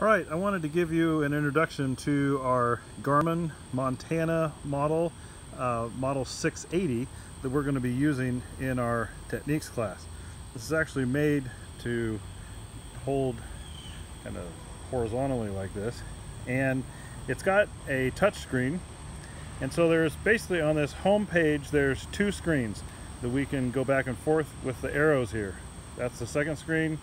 All right, I wanted to give you an introduction to our Garmin Montana model, uh, model 680, that we're going to be using in our techniques class. This is actually made to hold kind of horizontally like this, and it's got a touch screen, and so there's basically on this home page, there's two screens that we can go back and forth with the arrows here. That's the second screen,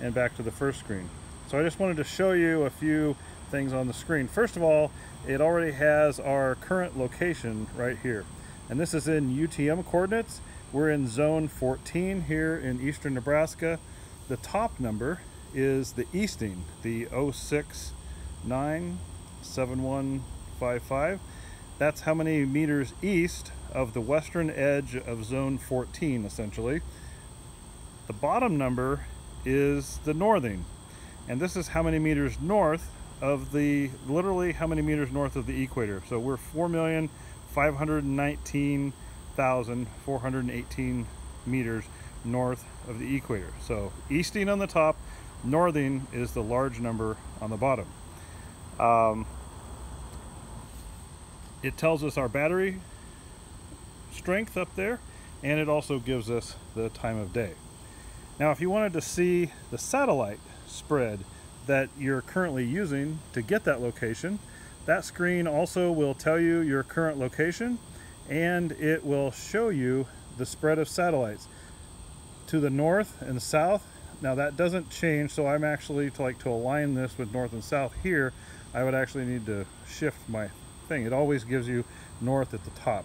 and back to the first screen. So I just wanted to show you a few things on the screen. First of all, it already has our current location right here. And this is in UTM coordinates. We're in zone 14 here in eastern Nebraska. The top number is the easting, the 0697155. That's how many meters east of the western edge of zone 14, essentially. The bottom number is the northing, and this is how many meters north of the, literally how many meters north of the equator. So we're 4,519,418 meters north of the equator. So easting on the top, northing is the large number on the bottom. Um, it tells us our battery strength up there, and it also gives us the time of day. Now, if you wanted to see the satellite spread that you're currently using to get that location. That screen also will tell you your current location and it will show you the spread of satellites to the north and south. Now that doesn't change, so I'm actually to like to align this with north and south here, I would actually need to shift my thing. It always gives you north at the top.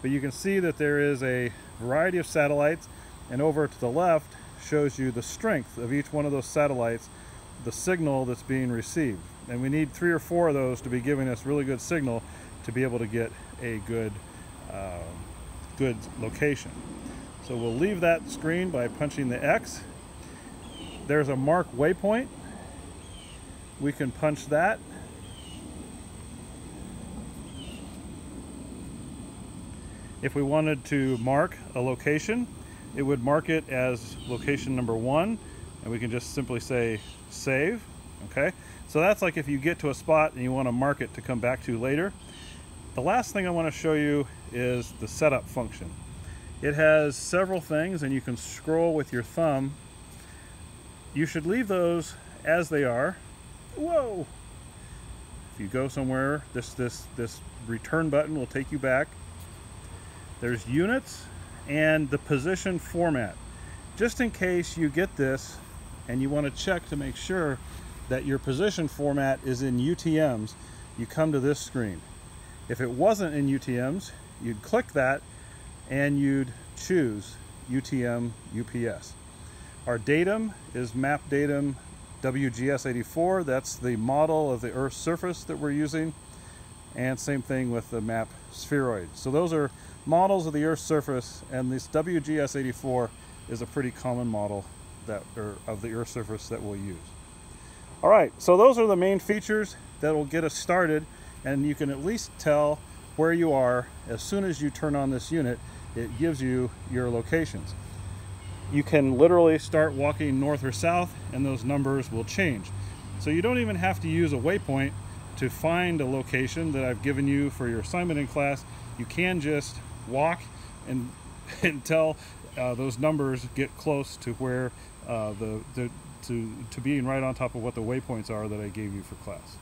But you can see that there is a variety of satellites and over to the left shows you the strength of each one of those satellites, the signal that's being received. And we need three or four of those to be giving us really good signal to be able to get a good, uh, good location. So we'll leave that screen by punching the X. There's a mark waypoint. We can punch that. If we wanted to mark a location, it would mark it as location number one and we can just simply say save okay? So that's like if you get to a spot and you want to mark it to come back to later. The last thing I want to show you is the setup function. It has several things and you can scroll with your thumb. You should leave those as they are. Whoa! If you go somewhere this this this return button will take you back. There's units and the position format. Just in case you get this and you want to check to make sure that your position format is in UTMs, you come to this screen. If it wasn't in UTMs, you'd click that and you'd choose UTM UPS. Our datum is map datum WGS84. That's the model of the Earth's surface that we're using. And same thing with the map spheroid. So those are models of the Earth's surface, and this WGS84 is a pretty common model that of the Earth's surface that we'll use. All right, so those are the main features that will get us started, and you can at least tell where you are as soon as you turn on this unit. It gives you your locations. You can literally start walking north or south, and those numbers will change. So you don't even have to use a waypoint to find a location that I've given you for your assignment in class. You can just walk and until uh, those numbers get close to where uh, the, the to, to being right on top of what the waypoints are that I gave you for class.